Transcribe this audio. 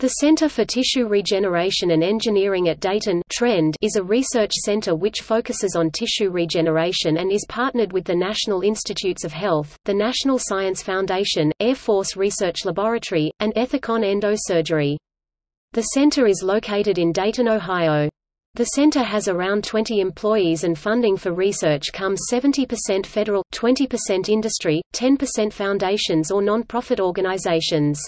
The Center for Tissue Regeneration and Engineering at Dayton Trend is a research center which focuses on tissue regeneration and is partnered with the National Institutes of Health, the National Science Foundation, Air Force Research Laboratory, and Ethicon Endosurgery. The center is located in Dayton, Ohio. The center has around 20 employees and funding for research comes 70% federal, 20% industry, 10% foundations or non-profit organizations.